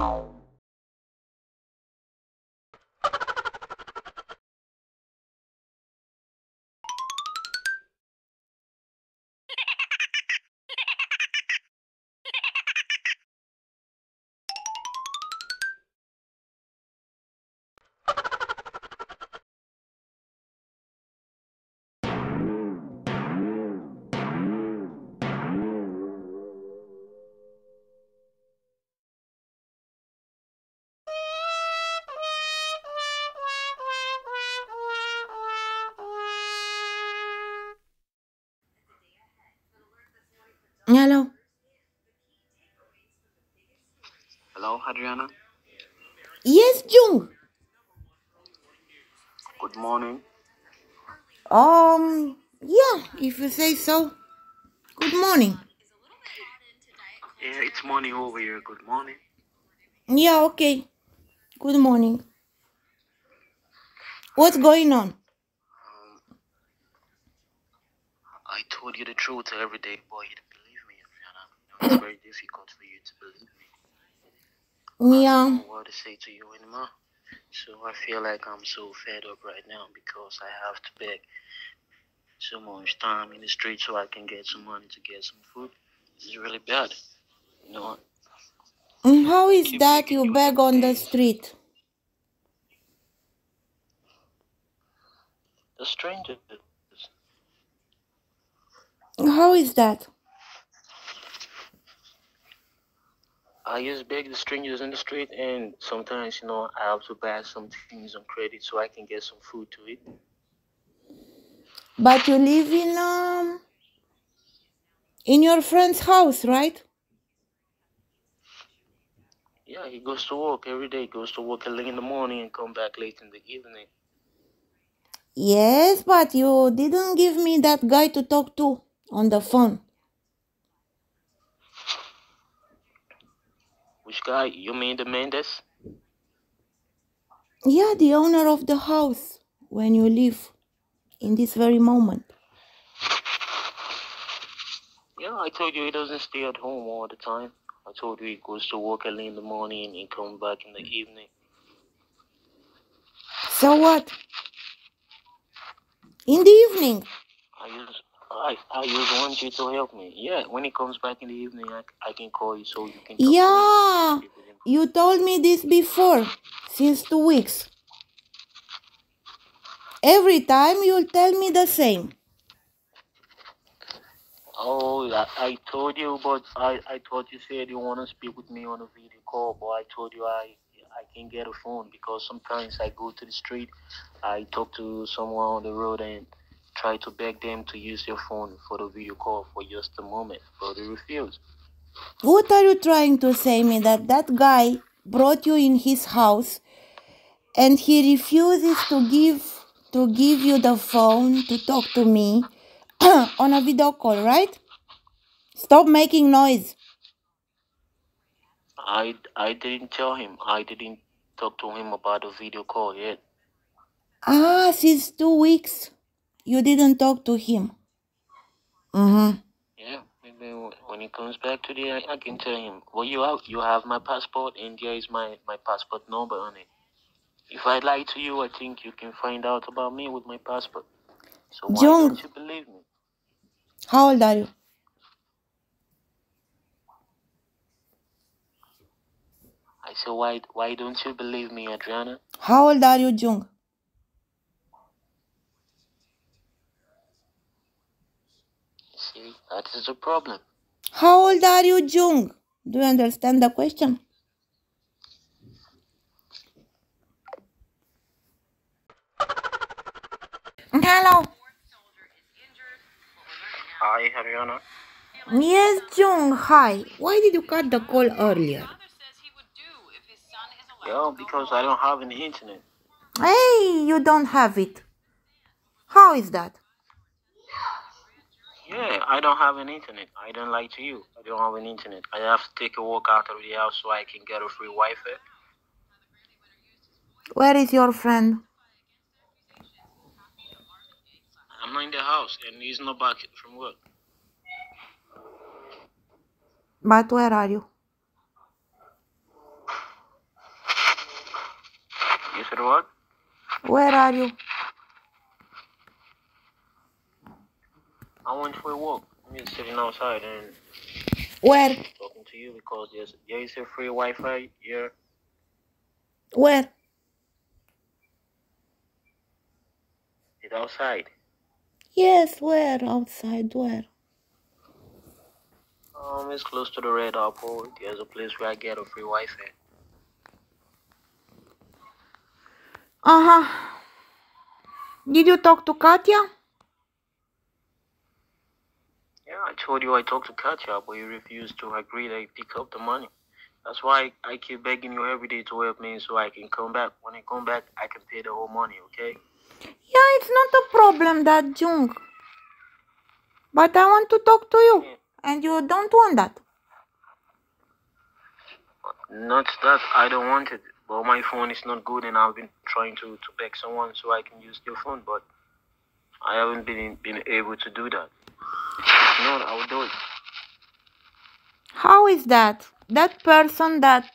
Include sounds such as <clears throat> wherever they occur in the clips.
Wow. Hello. Hello, Adriana. Yes, Jung. Good morning. Um, yeah, if you say so. Good morning. Yeah, it's morning over here. Good morning. Yeah, okay. Good morning. What's going on? Um, I told you the truth every day, boy. You didn't believe me, Adriana. It was very difficult for you to believe me. I don't Yeah. know what to say to you anymore. So I feel like I'm so fed up right now because I have to beg so much time in the street so I can get some money to get some food. This is really bad. You know, And mm, how is keep that you you beg on the street? The strangers. How is that? I just beg the strangers in the street, and sometimes, you know, I have to buy some things on credit so I can get some food to eat. But you live in um in your friend's house, right? Yeah, he goes to work every day. He goes to work early in the morning and come back late in the evening. Yes, but you didn't give me that guy to talk to on the phone. Which guy? You mean the Mendes? Yeah, the owner of the house when you live in this very moment. Yeah, I told you he doesn't stay at home all the time. I told you he goes to work early in the morning and come back in the evening. So what? In the evening. I I, I just want you to help me. Yeah, when he comes back in the evening, I, I can call you so you can to. Yeah, Speak you told me this before, since two weeks. Every time you'll tell me the same. Oh, I, I told you, but I, I thought you said you want to speak with me on a video call, but I told you I I can get a phone because sometimes I go to the street, I talk to someone on the road and try to beg them to use your phone for the video call for just a moment, but they refuse. What are you trying to say me that that guy brought you in his house and he refuses to give to give you the phone to talk to me <clears throat> on a video call, right? Stop making noise. I, I didn't tell him. I didn't talk to him about the video call yet. Ah, since two weeks you didn't talk to him. Mm-hmm. Yeah, maybe when he comes back today, I, I can tell him. Well, you have you have my passport, and there is my my passport number on it. If I lie to you, I think you can find out about me with my passport. So why Jung, don't you believe me? how old are you? I said, why why don't you believe me, Adriana? How old are you, Jung? See, that is the problem. How old are you, Jung? Do you understand the question? Hello. Hi, Adriana. Yes, Jung. Hi. Why did you cut the call earlier? Yeah, because I don't have any internet. Hey, you don't have it. How is that? Yeah, I don't have an internet. I don't lie to you. I don't have an internet. I have to take a walk out of the house so I can get a free Wi-Fi. Where is your friend? I'm not in the house, and he's not back from work. But where are you? You said what? Where are you? I went for a walk. I'm just sitting outside and Where? talking to you because there's there is a free Wi-Fi here. Where? It's outside. Yes, where? Outside, where? Um, it's close to the Red Apple. There's a place where I get a free Wi-Fi. Uh huh. Did you talk to Katya? Yeah, I told you I talked to Katya, but you refused to agree that you pick up the money. That's why I keep begging you every day to help me so I can come back. When I come back, I can pay the whole money, okay? Yeah, it's not a problem, that Jung. But I want to talk to you, and you don't want that. Not that I don't want it, but my phone is not good and I've been trying to, to beg someone so I can use your phone, but I haven't been been able to do that. I would do it. How is that? That person that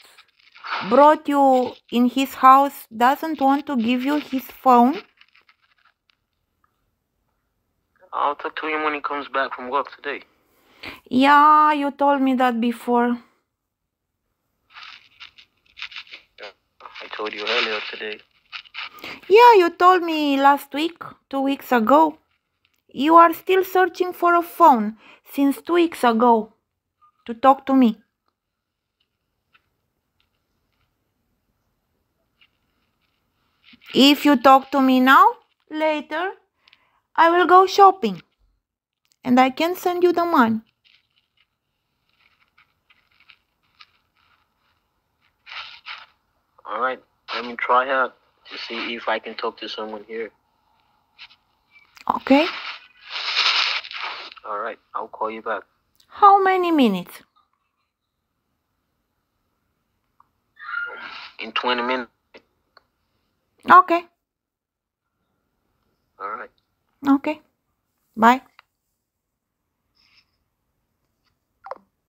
brought you in his house doesn't want to give you his phone? I'll talk to him when he comes back from work today. Yeah, you told me that before. I told you earlier today. Yeah, you told me last week, two weeks ago. You are still searching for a phone since two weeks ago to talk to me. If you talk to me now, later, I will go shopping and I can send you the money. All right, let me try out to see if I can talk to someone here. Okay? I'll call you back. How many minutes? In 20 minutes. Okay. All right. Okay. Bye.